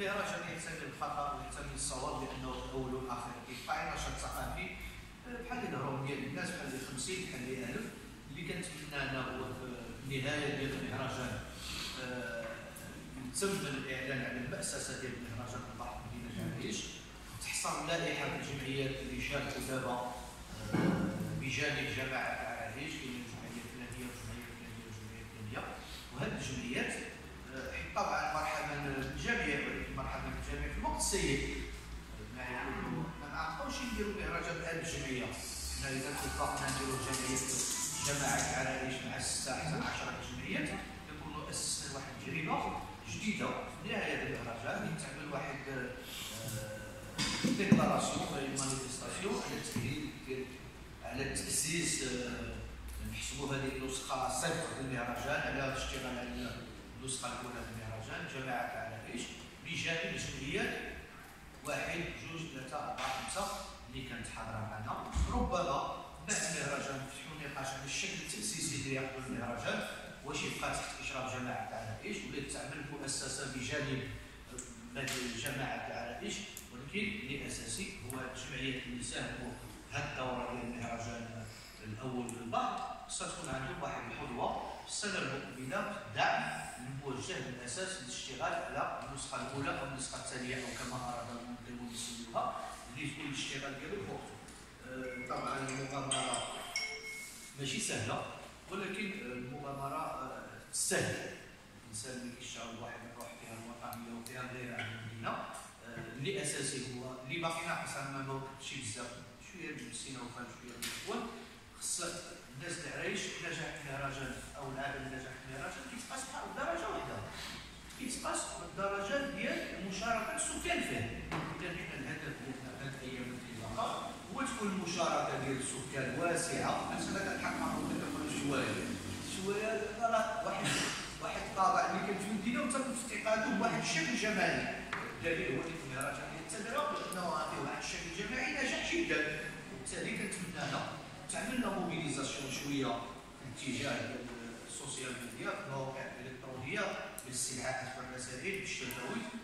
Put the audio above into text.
المهرجان يحتمل الخطأ ويحتمل الصواب لأنه الأول والاخر كيقطع نشاط ثقافي آه، بحال اللي ضروري ديال الناس بحال اللي 50 بحال اللي 1000 اللي كنتمنى أنا هو في النهاية ديال المهرجان آه، تم الإعلان على المأسسه ديال المهرجان في البحر مدينة عريش تحصل لائحه الجمعيات اللي شاركوا دابا آه، بجانب جماعة عريش كاين الجمعية الفلانية والجمعية الفلانية والجمعية الفلانية. وهذه الجمعيات طبعا السيء ما نعرفوش نديروا مهرجان بهذه الجمعيه حنا اذا اتفقنا نديروا جمعيه جماعة عرائش مع حتى 10 جمعيات يكونوا اسسنا واحد التجربه جديده في نهايه المهرجان يتعمل واحد déclaration manifestation على التأهيل ديال على تاسيس آه، نحسبوا هذه النسخه صفر المهرجان على الاشتغال على النسخه الاولى المهرجان جماعة عرائش بجانب جمعيات واحد جوج ثلاثة أربعة خمسة اللي كانت حاضره معنا ربما بعد المهرجان نفتحوا نقاش على الشكل التأسيسي اللي ياخذ المهرجان واش يبقى تحت إشراف جماعة العرائش ولا تعمل مؤسسة بجانب جماعة العرائش ولكن اللي أساسي هو الجمعيات اللي ساهموا هذه الدوره ديال المهرجان الأول للبحر خصها تكون عندهم واحد القدوه في السنة المقبلة في الدعم الموجه بالاساس للاشتغال على النسخة الأولى أو النسخة الثانية أو كما يسميوها اللي تكون الاشتغال ديالو بوقته. آه، طبعا المغامرة ماشي سهلة ولكن المغامرة آه، تستاهل الإنسان اللي كيشتغل واحد الروح فيها الوطنية وفيها غير عن المدينة آه، اللي أساسي هو اللي باقي ناقص امامه شي بزاف شوية من السينما وفهم شوية من الاخوان خص الناس العرايش نجاح المهرجان أو العالم نجاح المهرجان كيتقاس بحال درجة واحدة كيتقاس بالدرجه ديال مشاركة السكان فيه اذا حنا الهدف ديالنا هذه الأيام المشاركه ديال السكان واسعة. مثلا كنحقق كنقول شوية شوية راه واحد واحد الطابع اللي كان في المدينة وتم افتقاده بواحد الشكل جمالي. الدليل هو في المهرجان ديال التجربه بانه فيه واحد الشكل جماعي نجح جدا. وبالتالي كنتمنى انا تعملنا mobilisation شوية في اتجاه ال social media في المواقع الالكترونيه والرسائل بالشفوي. باش